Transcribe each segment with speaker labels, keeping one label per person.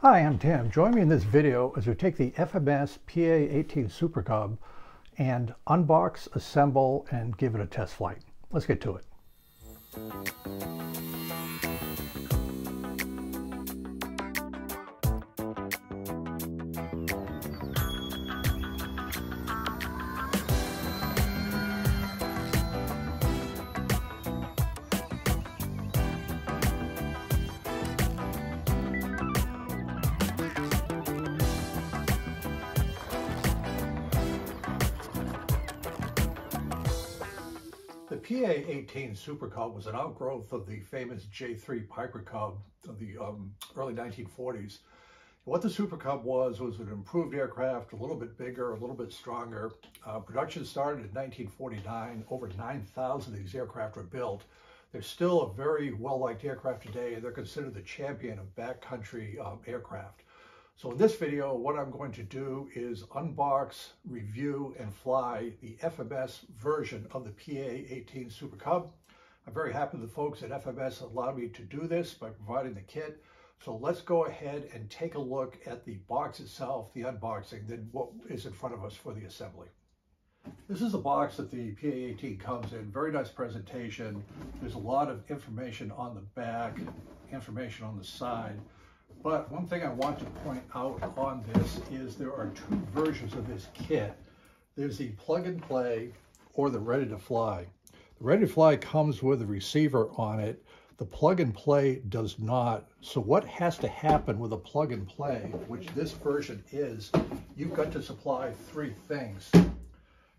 Speaker 1: Hi, I'm Tim. Join me in this video as we take the FMS PA-18 Super Cub and unbox, assemble, and give it a test flight. Let's get to it. The PA-18 Super Cub was an outgrowth of the famous J-3 Piper Cub of the um, early 1940s. What the Super Cub was, was an improved aircraft, a little bit bigger, a little bit stronger. Uh, production started in 1949. Over 9,000 of these aircraft were built. They're still a very well-liked aircraft today, and they're considered the champion of backcountry um, aircraft. So in this video, what I'm going to do is unbox, review, and fly the FMS version of the PA-18 Super Cub. I'm very happy the folks at FMS allowed me to do this by providing the kit. So let's go ahead and take a look at the box itself, the unboxing, then what is in front of us for the assembly. This is the box that the PA-18 comes in. Very nice presentation. There's a lot of information on the back, information on the side. But one thing I want to point out on this is there are two versions of this kit. There's the plug and play or the ready to fly. The ready to fly comes with a receiver on it. The plug and play does not. So what has to happen with a plug and play, which this version is, you've got to supply three things.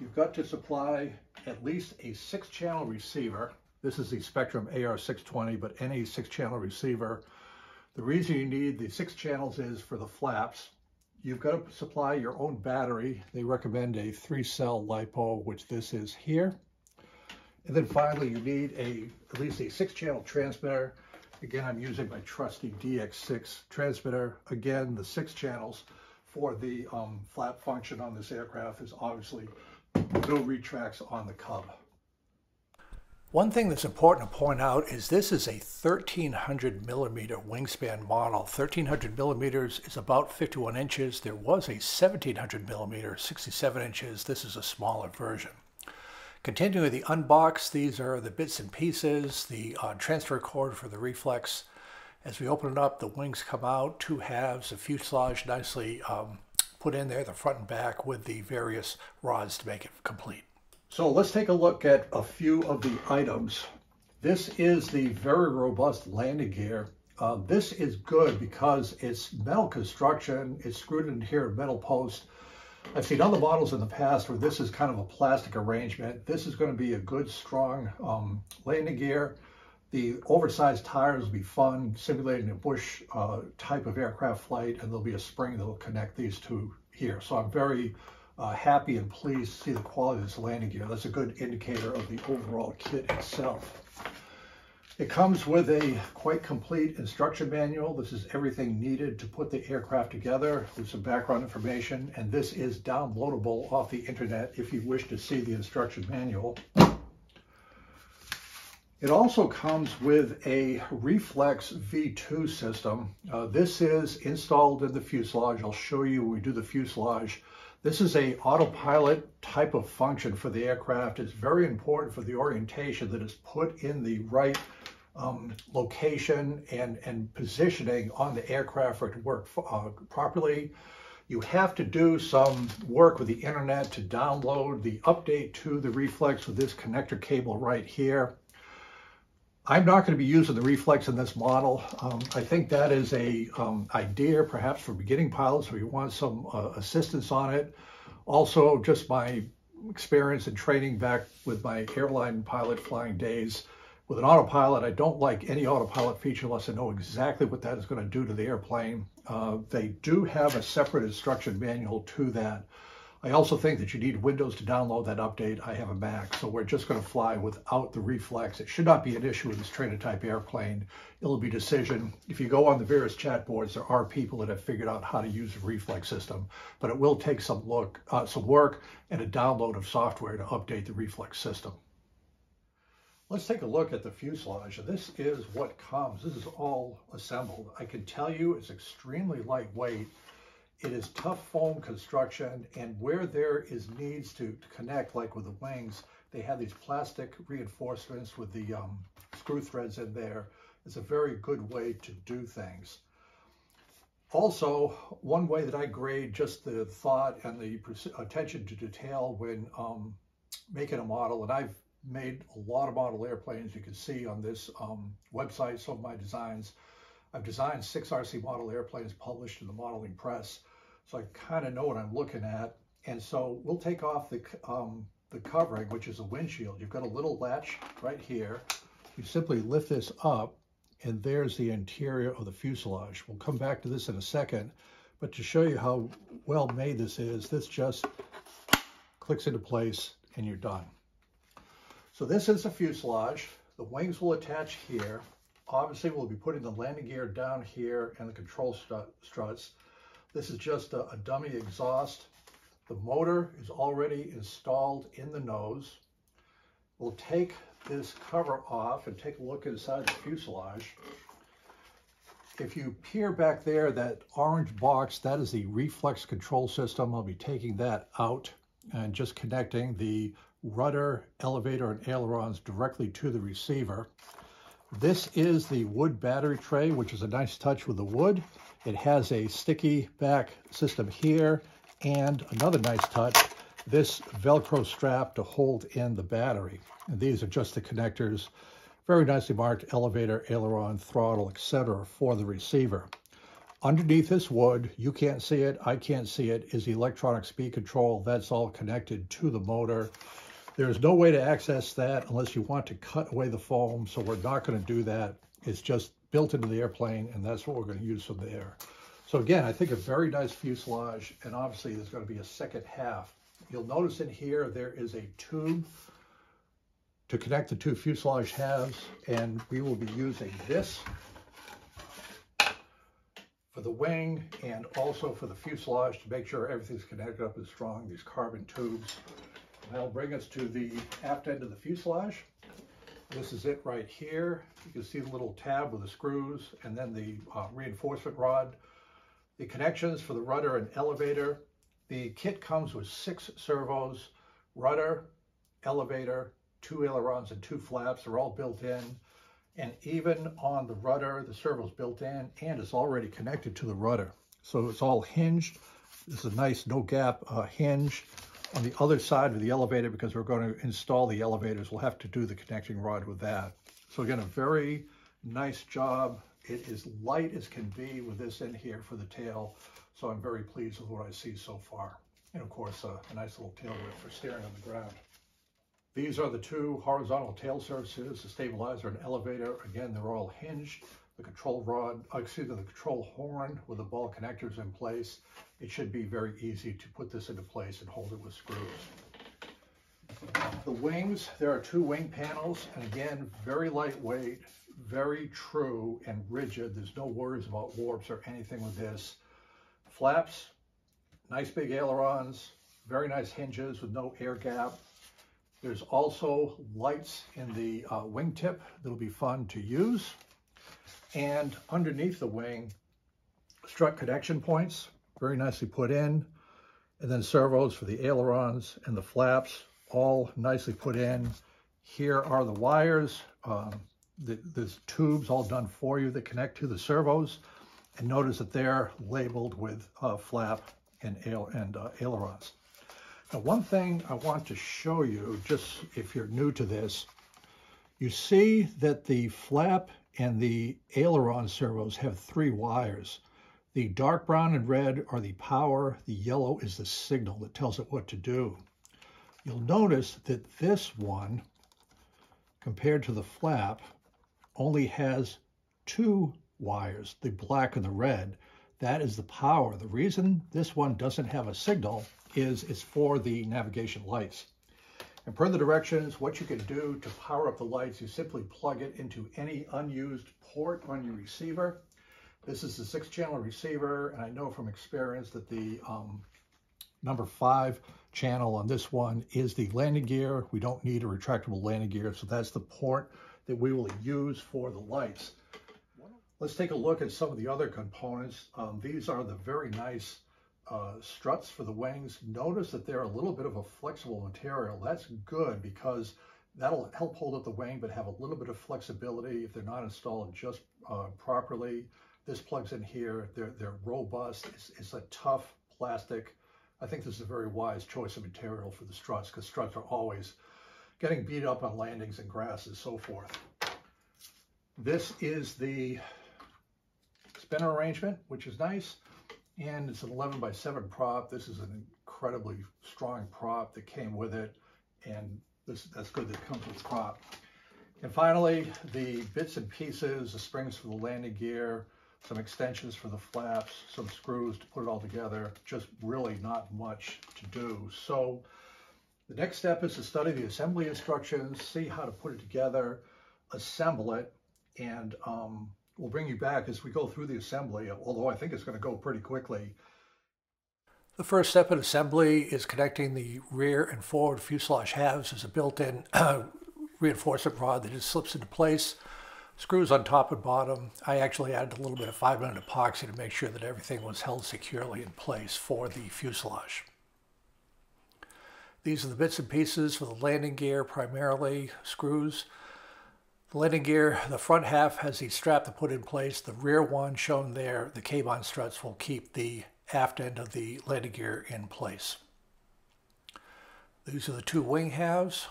Speaker 1: You've got to supply at least a six channel receiver. This is the Spektrum AR620, but any six channel receiver the reason you need the six channels is for the flaps. You've got to supply your own battery. They recommend a three cell LiPo, which this is here. And then finally, you need a at least a six channel transmitter. Again, I'm using my trusty DX6 transmitter. Again, the six channels for the um, flap function on this aircraft is obviously no retracts on the Cub. One thing that's important to point out is this is a 1300 millimeter wingspan model. 1300 millimeters is about 51 inches. There was a 1700 millimeter, 67 inches. This is a smaller version. Continuing the unbox, these are the bits and pieces, the uh, transfer cord for the reflex. As we open it up, the wings come out, two halves, a fuselage nicely um, put in there, the front and back with the various rods to make it complete. So let's take a look at a few of the items. This is the very robust landing gear. Uh, this is good because it's metal construction. It's screwed in here, metal post. I've seen other models in the past where this is kind of a plastic arrangement. This is going to be a good, strong um, landing gear. The oversized tires will be fun, simulating a bush uh, type of aircraft flight, and there'll be a spring that will connect these two here. So I'm very uh, happy and pleased to see the quality of this landing gear. That's a good indicator of the overall kit itself. It comes with a quite complete instruction manual. This is everything needed to put the aircraft together with some background information, and this is downloadable off the internet if you wish to see the instruction manual. It also comes with a Reflex V2 system. Uh, this is installed in the fuselage. I'll show you when we do the fuselage. This is a autopilot type of function for the aircraft. It's very important for the orientation that is put in the right um, location and, and positioning on the aircraft for it to work uh, properly. You have to do some work with the internet to download the update to the Reflex with this connector cable right here. I'm not going to be using the reflex in this model. Um, I think that is a um, idea perhaps for beginning pilots where you want some uh, assistance on it. Also, just my experience and training back with my airline pilot flying days. With an autopilot, I don't like any autopilot feature unless I know exactly what that is going to do to the airplane. Uh, they do have a separate instruction manual to that. I also think that you need Windows to download that update. I have a Mac, so we're just going to fly without the reflex. It should not be an issue with this trainer type airplane. It'll be decision. If you go on the various chat boards, there are people that have figured out how to use the reflex system, but it will take some look, uh, some work and a download of software to update the reflex system. Let's take a look at the fuselage. This is what comes. This is all assembled. I can tell you it's extremely lightweight. It is tough foam construction, and where there is needs to, to connect, like with the wings, they have these plastic reinforcements with the um, screw threads in there. It's a very good way to do things. Also, one way that I grade just the thought and the attention to detail when um, making a model, and I've made a lot of model airplanes. You can see on this um, website some of my designs. I've designed six RC model airplanes published in the modeling press. So I kind of know what I'm looking at. And so we'll take off the, um, the covering, which is a windshield. You've got a little latch right here. You simply lift this up and there's the interior of the fuselage. We'll come back to this in a second, but to show you how well made this is, this just clicks into place and you're done. So this is the fuselage. The wings will attach here. Obviously, we'll be putting the landing gear down here and the control struts. This is just a, a dummy exhaust. The motor is already installed in the nose. We'll take this cover off and take a look inside the fuselage. If you peer back there, that orange box, that is the reflex control system. I'll be taking that out and just connecting the rudder, elevator, and ailerons directly to the receiver. This is the wood battery tray, which is a nice touch with the wood. It has a sticky back system here and another nice touch, this Velcro strap to hold in the battery. And these are just the connectors, very nicely marked elevator, aileron, throttle, etc. for the receiver. Underneath this wood, you can't see it, I can't see it, is the electronic speed control. That's all connected to the motor. There's no way to access that unless you want to cut away the foam, so we're not going to do that. It's just built into the airplane, and that's what we're going to use from there. So again, I think a very nice fuselage, and obviously there's going to be a second half. You'll notice in here there is a tube to connect the two fuselage halves, and we will be using this for the wing and also for the fuselage to make sure everything's connected up and strong, these carbon tubes. That'll bring us to the aft end of the fuselage. This is it right here. You can see the little tab with the screws and then the uh, reinforcement rod. The connections for the rudder and elevator. The kit comes with six servos, rudder, elevator, two ailerons and two flaps are all built in. And even on the rudder, the servo's built in and it's already connected to the rudder. So it's all hinged. This is a nice no gap uh, hinge on the other side of the elevator because we're going to install the elevators. We'll have to do the connecting rod with that. So again, a very nice job. It is light as can be with this in here for the tail. So I'm very pleased with what I see so far. And of course, uh, a nice little tail whip for steering on the ground. These are the two horizontal tail surfaces, the stabilizer and elevator. Again, they're all hinged the control rod, excuse me, the control horn with the ball connectors in place. It should be very easy to put this into place and hold it with screws. The wings, there are two wing panels, and again, very lightweight, very true and rigid. There's no worries about warps or anything with this. Flaps, nice big ailerons, very nice hinges with no air gap. There's also lights in the uh, wingtip that'll be fun to use. And underneath the wing, strut connection points, very nicely put in. And then servos for the ailerons and the flaps, all nicely put in. Here are the wires, um, the, tubes all done for you that connect to the servos. And notice that they're labeled with uh, flap and, ail and uh, ailerons. Now, one thing I want to show you, just if you're new to this, you see that the flap and the aileron servos have three wires. The dark brown and red are the power, the yellow is the signal that tells it what to do. You'll notice that this one, compared to the flap, only has two wires, the black and the red. That is the power. The reason this one doesn't have a signal is it's for the navigation lights. And per the directions, what you can do to power up the lights, you simply plug it into any unused port on your receiver. This is a six channel receiver, and I know from experience that the um, number five channel on this one is the landing gear. We don't need a retractable landing gear, so that's the port that we will use for the lights. Let's take a look at some of the other components. Um, these are the very nice uh, struts for the wings. Notice that they're a little bit of a flexible material. That's good because that'll help hold up the wing, but have a little bit of flexibility if they're not installed just uh, properly. This plugs in here. They're, they're robust. It's, it's a tough plastic. I think this is a very wise choice of material for the struts because struts are always getting beat up on landings and grass and so forth. This is the spinner arrangement, which is nice. And it's an 11 by 7 prop. This is an incredibly strong prop that came with it. And this, that's good that comes with prop. And finally, the bits and pieces, the springs for the landing gear, some extensions for the flaps, some screws to put it all together. Just really not much to do. So the next step is to study the assembly instructions, see how to put it together, assemble it, and um, we'll bring you back as we go through the assembly, although I think it's going to go pretty quickly. The first step in assembly is connecting the rear and forward fuselage halves. There's a built-in reinforcement rod that just slips into place. Screws on top and bottom. I actually added a little bit of 5-minute epoxy to make sure that everything was held securely in place for the fuselage. These are the bits and pieces for the landing gear, primarily screws. The landing gear, the front half has the strap to put in place. The rear one shown there, the cabane struts will keep the aft end of the landing gear in place. These are the two wing halves,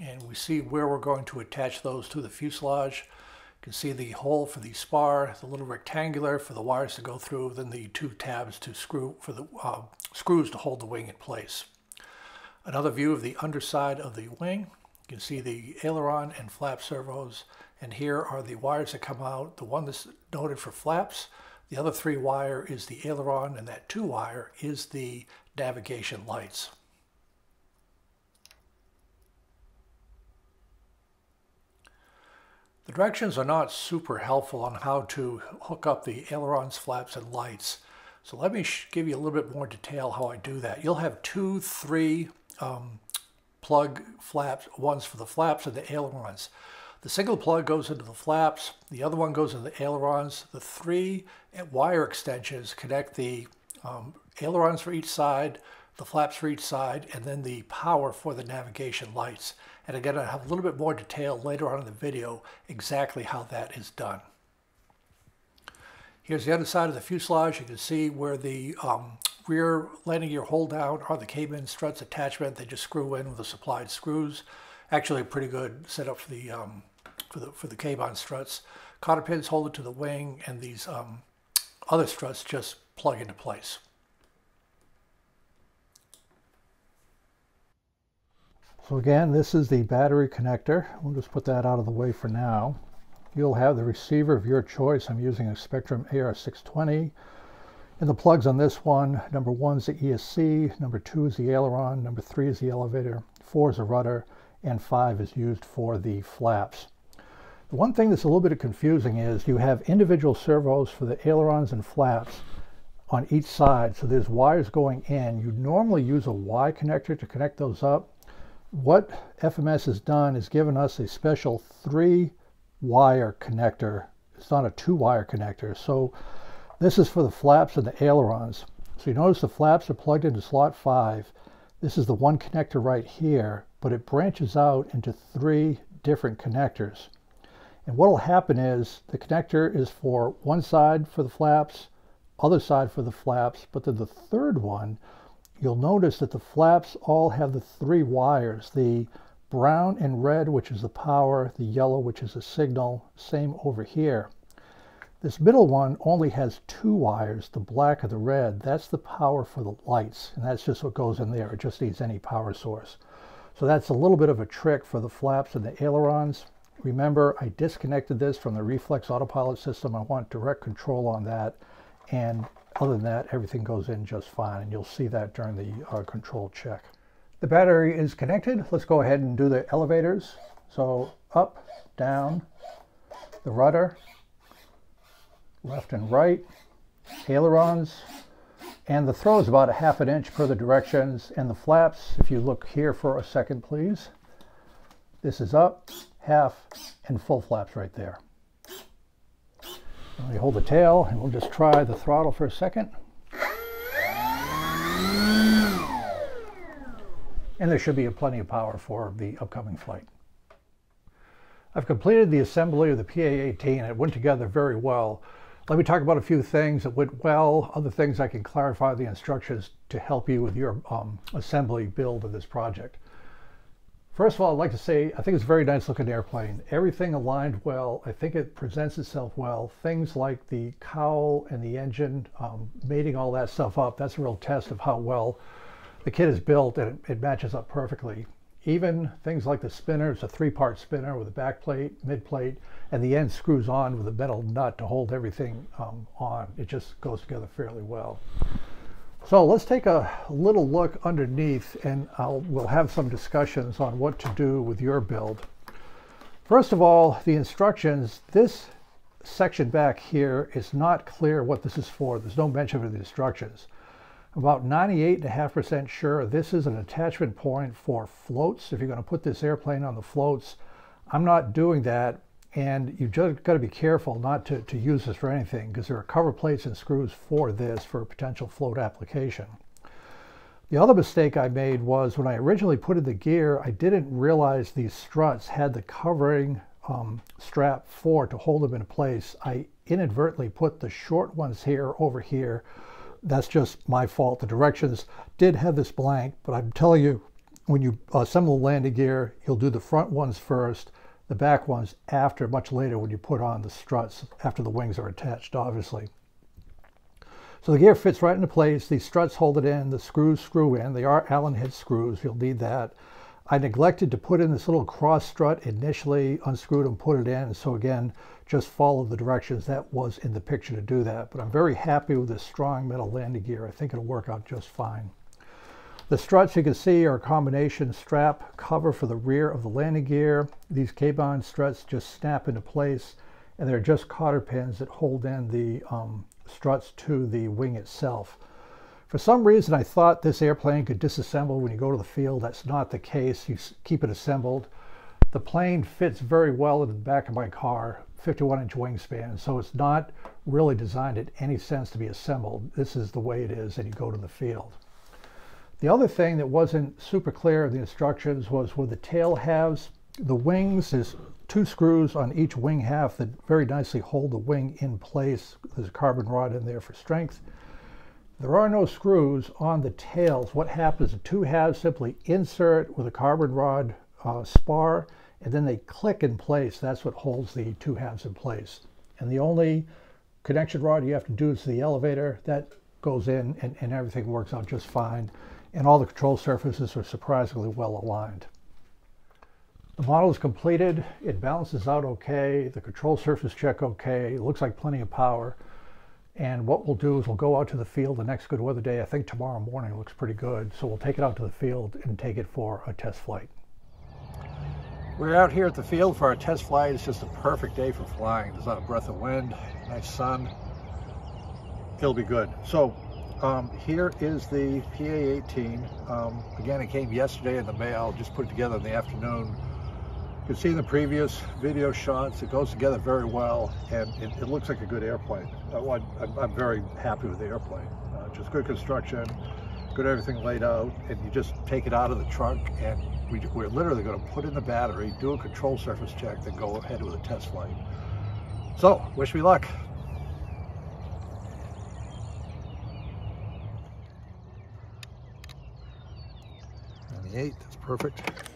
Speaker 1: and we see where we're going to attach those to the fuselage. You can see the hole for the spar, the little rectangular for the wires to go through, then the two tabs to screw for the uh, screws to hold the wing in place. Another view of the underside of the wing. Can see the aileron and flap servos, and here are the wires that come out. The one that's noted for flaps, the other three wire is the aileron, and that two wire is the navigation lights. The directions are not super helpful on how to hook up the ailerons, flaps, and lights. So let me give you a little bit more detail how I do that. You'll have two, three um, plug flaps, one's for the flaps and the ailerons. The single plug goes into the flaps, the other one goes into the ailerons. The three wire extensions connect the um, ailerons for each side, the flaps for each side, and then the power for the navigation lights. And again, I have a little bit more detail later on in the video exactly how that is done. Here's the other side of the fuselage. You can see where the um, rear landing gear hold down are the cabane struts attachment. They just screw in with the supplied screws. Actually a pretty good setup for the um, for the for the cabane struts. Cotter pins hold it to the wing and these um, other struts just plug into place. So again, this is the battery connector. We'll just put that out of the way for now. You'll have the receiver of your choice. I'm using a Spektrum AR620. And the plugs on this one, number one is the ESC, number two is the aileron, number three is the elevator, four is the rudder, and five is used for the flaps. The one thing that's a little bit confusing is you have individual servos for the ailerons and flaps on each side. So there's wires going in. You normally use a Y connector to connect those up. What FMS has done is given us a special three wire connector. It's not a two wire connector. So this is for the flaps and the ailerons. So you notice the flaps are plugged into slot 5. This is the one connector right here, but it branches out into three different connectors. And what will happen is the connector is for one side for the flaps, other side for the flaps, but then the third one, you'll notice that the flaps all have the three wires, the brown and red, which is the power, the yellow, which is the signal, same over here. This middle one only has two wires, the black and the red. That's the power for the lights, and that's just what goes in there. It just needs any power source. So that's a little bit of a trick for the flaps and the ailerons. Remember, I disconnected this from the reflex autopilot system. I want direct control on that. And other than that, everything goes in just fine. And you'll see that during the uh, control check. The battery is connected. Let's go ahead and do the elevators. So up, down, the rudder, left and right, ailerons, And the throw is about a half an inch per the directions. And the flaps, if you look here for a second, please. This is up, half, and full flaps right there. And we hold the tail, and we'll just try the throttle for a second. And there should be plenty of power for the upcoming flight. I've completed the assembly of the PA-18 and it went together very well. Let me talk about a few things that went well, other things I can clarify the instructions to help you with your um, assembly build of this project. First of all, I'd like to say I think it's a very nice looking airplane. Everything aligned well. I think it presents itself well. Things like the cowl and the engine, um, mating all that stuff up, that's a real test of how well the kit is built and it, it matches up perfectly. Even things like the spinner, it's a three-part spinner with a back plate, mid plate, and the end screws on with a metal nut to hold everything um, on. It just goes together fairly well. So let's take a little look underneath and I'll, we'll have some discussions on what to do with your build. First of all, the instructions, this section back here is not clear what this is for. There's no mention of the instructions about 98.5% sure this is an attachment point for floats. If you're going to put this airplane on the floats, I'm not doing that. And you've just got to be careful not to, to use this for anything because there are cover plates and screws for this for a potential float application. The other mistake I made was when I originally put in the gear, I didn't realize these struts had the covering um, strap for to hold them in place. I inadvertently put the short ones here over here that's just my fault. The directions did have this blank, but I'm telling you, when you assemble the landing gear, you'll do the front ones first, the back ones after, much later when you put on the struts, after the wings are attached, obviously. So the gear fits right into place. These struts hold it in. The screws screw in. They are Allen head screws. You'll need that. I neglected to put in this little cross strut initially, unscrewed and put it in. So again, just follow the directions. That was in the picture to do that. But I'm very happy with this strong metal landing gear. I think it'll work out just fine. The struts you can see are a combination strap cover for the rear of the landing gear. These cabane struts just snap into place and they're just cotter pins that hold in the um, struts to the wing itself. For some reason, I thought this airplane could disassemble when you go to the field. That's not the case. You keep it assembled. The plane fits very well in the back of my car, 51 inch wingspan, so it's not really designed in any sense to be assembled. This is the way it is, and you go to the field. The other thing that wasn't super clear in the instructions was with the tail halves, the wings, there's two screws on each wing half that very nicely hold the wing in place. There's a carbon rod in there for strength. There are no screws on the tails. What happens, the two halves simply insert with a carbon rod uh, spar, and then they click in place. That's what holds the two halves in place. And the only connection rod you have to do is the elevator. That goes in and, and everything works out just fine. And all the control surfaces are surprisingly well aligned. The model is completed. It balances out okay. The control surface check okay. It looks like plenty of power. And what we'll do is we'll go out to the field the next good weather day. I think tomorrow morning looks pretty good. So we'll take it out to the field and take it for a test flight. We're out here at the field for our test flight. It's just a perfect day for flying. There's not a breath of wind, nice sun. It'll be good. So um, here is the PA-18. Um, again, it came yesterday in the mail. Just put it together in the afternoon. You can see in the previous video shots, it goes together very well, and it, it looks like a good airplane. Uh, I'm, I'm, very happy with the airplane. Uh, just good construction, good everything laid out, and you just take it out of the trunk, and we, we're literally going to put in the battery, do a control surface check, then go ahead with a test flight. So, wish me luck. 98, that's perfect.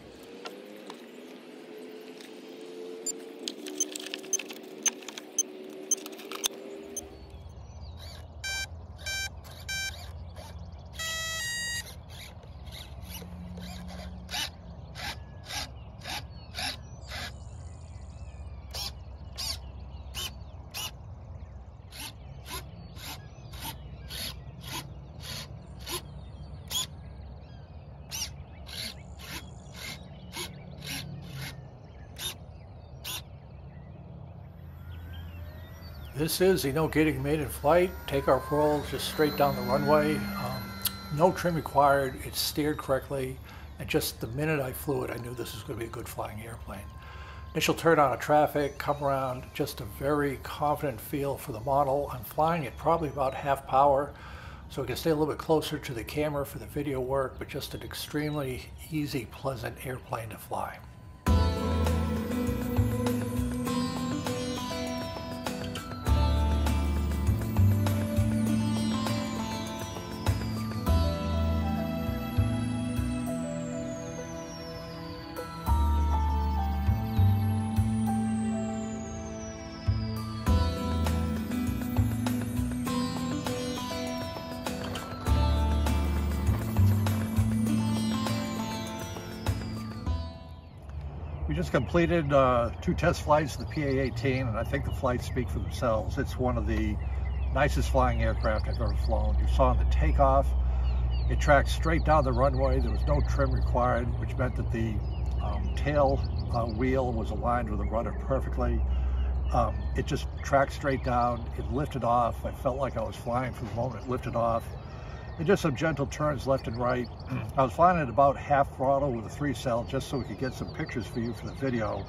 Speaker 1: This is the No Gating in Flight. Takeoff roll just straight down the runway. Um, no trim required. It's steered correctly. And just the minute I flew it, I knew this was going to be a good flying airplane. Initial turn on of traffic, come around, just a very confident feel for the model. I'm flying at probably about half power, so I can stay a little bit closer to the camera for the video work, but just an extremely easy, pleasant airplane to fly. Just completed uh, two test flights of the PA-18 and I think the flights speak for themselves. It's one of the nicest flying aircraft I've ever flown. You saw in the takeoff, it tracked straight down the runway. There was no trim required, which meant that the um, tail uh, wheel was aligned with the rudder perfectly. Um, it just tracked straight down. It lifted off. I felt like I was flying for the moment it lifted off and just some gentle turns left and right. I was flying at about half throttle with a three cell just so we could get some pictures for you for the video.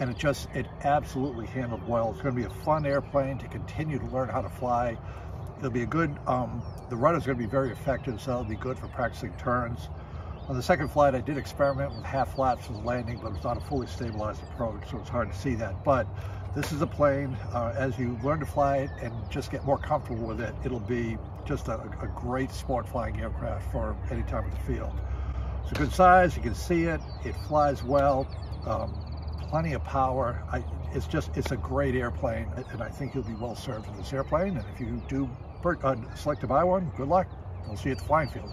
Speaker 1: And it just, it absolutely handled well. It's gonna be a fun airplane to continue to learn how to fly. It'll be a good, um, the rudder's gonna be very effective, so it'll be good for practicing turns. On the second flight, I did experiment with half flaps for the landing, but it's not a fully stabilized approach, so it's hard to see that. But this is a plane, uh, as you learn to fly it and just get more comfortable with it, it'll be just a, a great sport flying aircraft for any time of the field. It's a good size, you can see it, it flies well, um, plenty of power. I, it's just, it's a great airplane, and I think you'll be well served with this airplane. And if you do uh, select to buy one, good luck. I'll see you at the flying field.